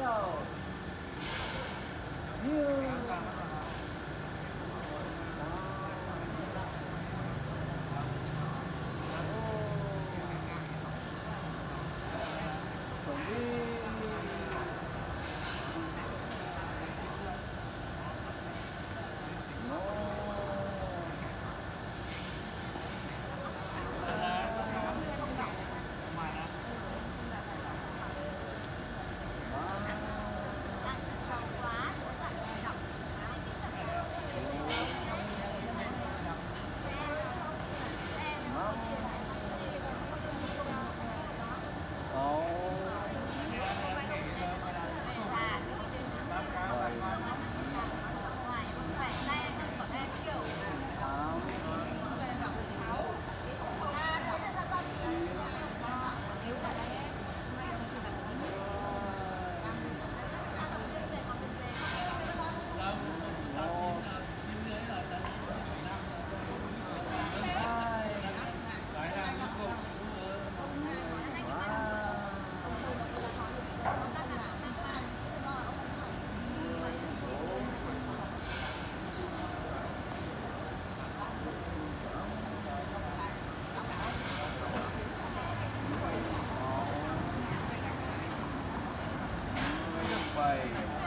đầu như bảy